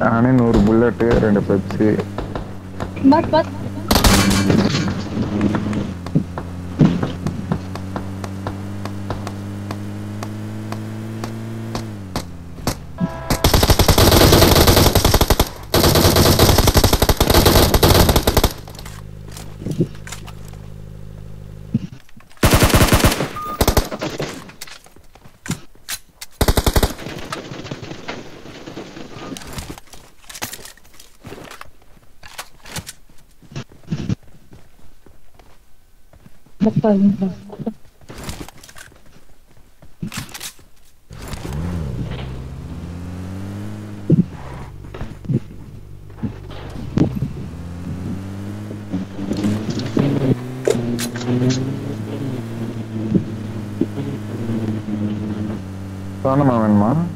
நானே நூறு புல்லட்டு ரெண்டு Pepsi. But but Mokta mokta. Tanımam ben ma.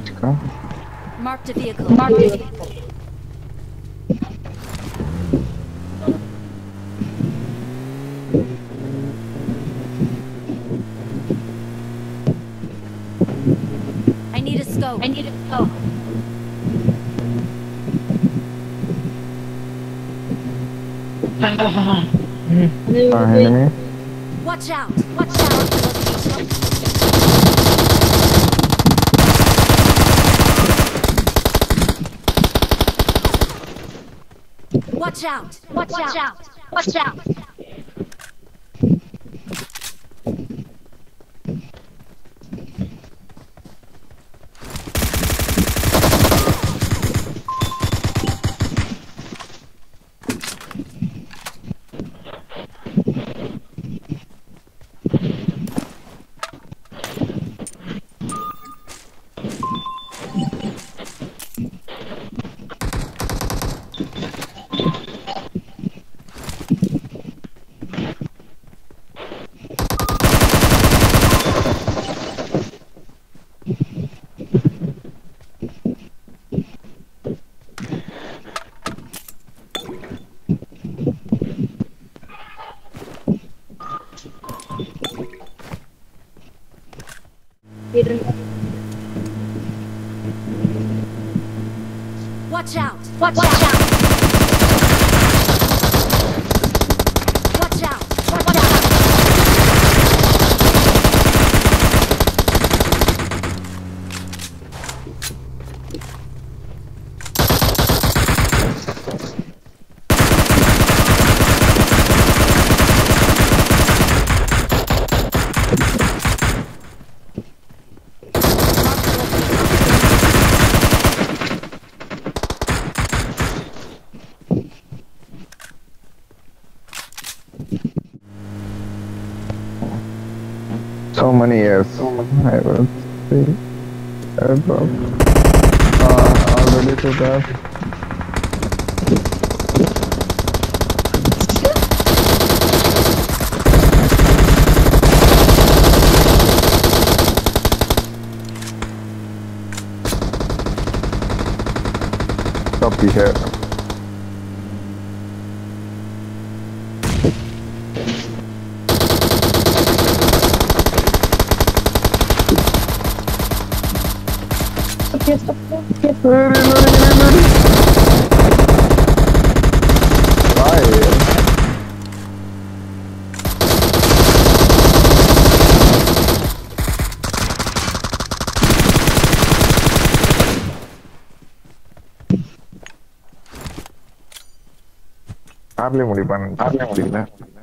teczka. Marked a vehicle. Marked a vehicle. I need a scope. I need a scope. Sorry, enemy. Watch out! Watch out! Watch out! Watch, out. Watch out! Watch out! Watch out! Watch, Watch out. out. Many years. I will see. Airdrop uh, already to that. Copy here get the fuck get ready, ready, ready. आपले मुड़ी पण आपले मुड़ी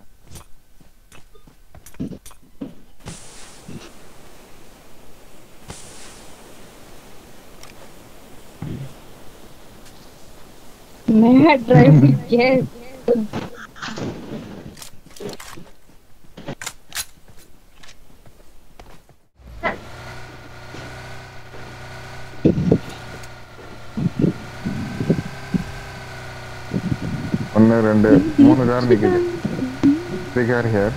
I drive again. ഒന്ന് രണ്ട് മൂന്ന് car നിൽക്കില്ല three car here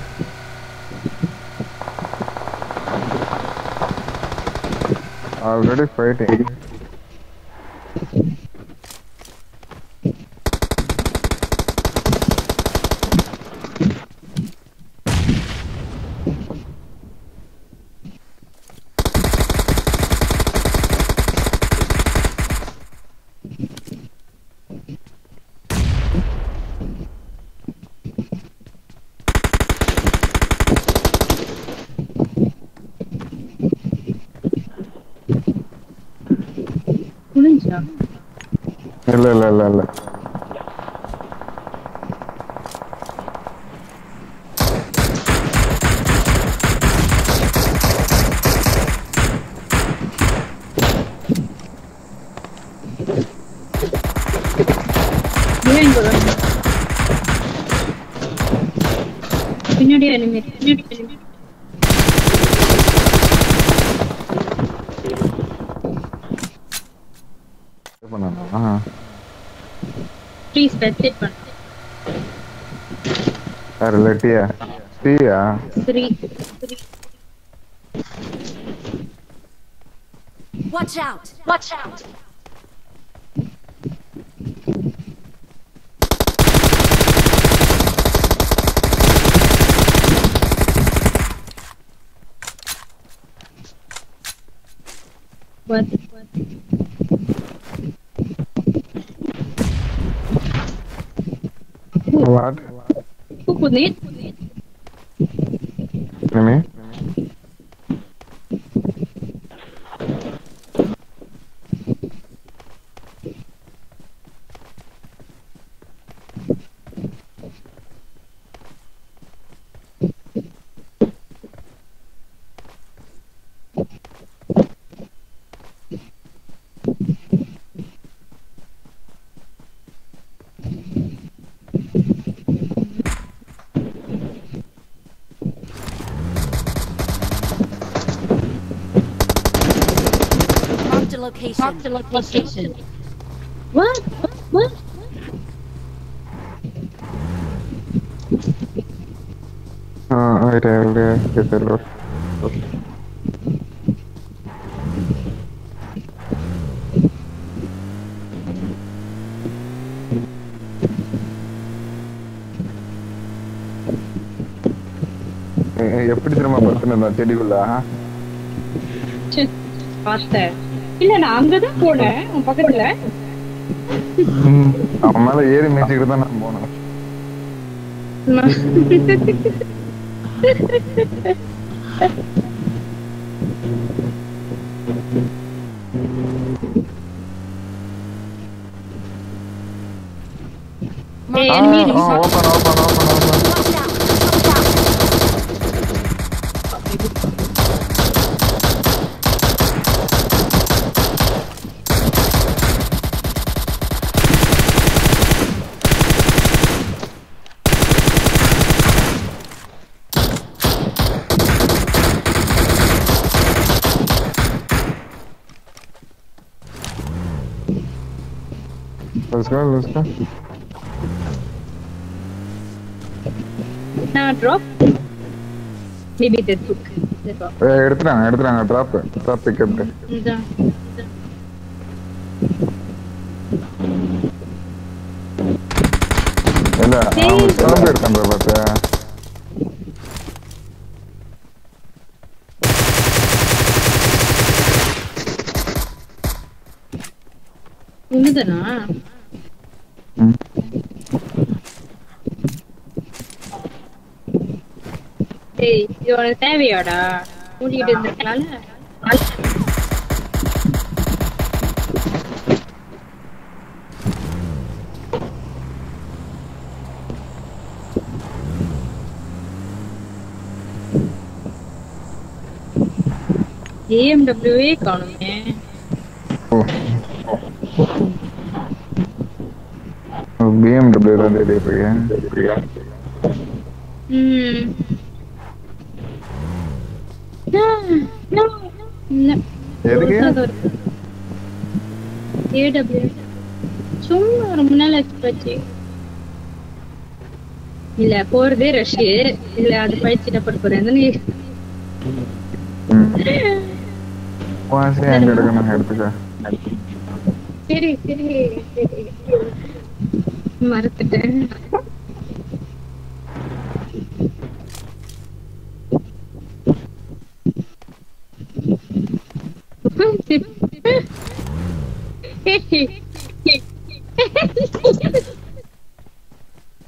already fighting இல்ல. இல்ல இல்ல இல்ல? பின்னாடி பின்னாடி Please, that's it பண்ணு. யாரு லெட்டியா டீயா Three, three. Watch out! Watch out! What? What lado. Ficou bonito? Pra é mim? Location. Marked a location. What? What? Ah, wait, I will uh, get the load. ஏய், எப்படி திரும்ப பத்துனா செடிக்குள்ள பார்த்தேன் இல்ல நான் அங்கதான் போனேன். உன் பக்கத்துல. அவன் மேல ஏறி மேய்ச்சிக்கிட்டு தான் நான் போனேன். ஆ, enemy open, open, open, open. Let's go, let's go. நான் ட்ராப் மேபி தி புக் எடுத்துறாங்க எடுத்துறாங்க ட்ராப் ட்ராப் பிக் அப் இல்ல அவன் கிளம்பி இருக்கான் பாத்து ஒண்ணுதானா இது உனக்கு தேவையாடா? மூடிட்டு இருந்திருக்கலாம்ல? ஏஎம்டபிள்யூவே காணுமே. பிஎம்டபிள்யூ தான் தேடிட்டு இருக்கேன். ம். இல்ல எதுக்கு? சும்மா ரொம்ப நாள் ஆச்சு போச்சு. இல்ல போறதே ரஷ் இல்ல அது படிச்சுட்டு பட போறேன். நீ சரி சரி சரி.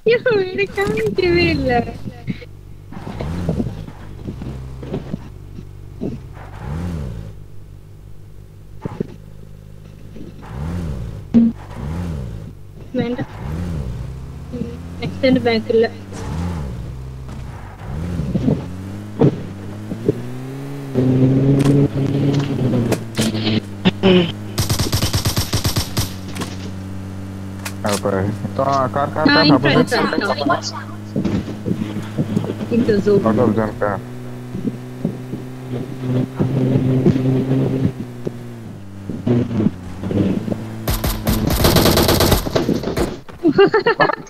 jo, det kan inte Wille. വേണ്ട നെക്സ്റ്റ് എൻ്റെ ബാക്കിൽ Mm-hmm. rapaz. Então, cara, cara, ah, cara, cara, cara, cara, cara, cara, cara, cara, cara, What?